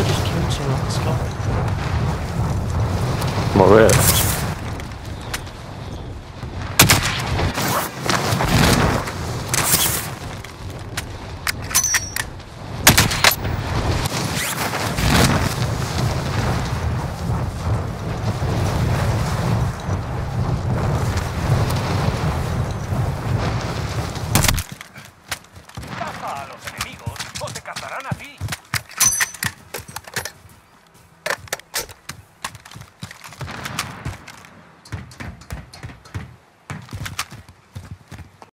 I just killed someone, Scott. My.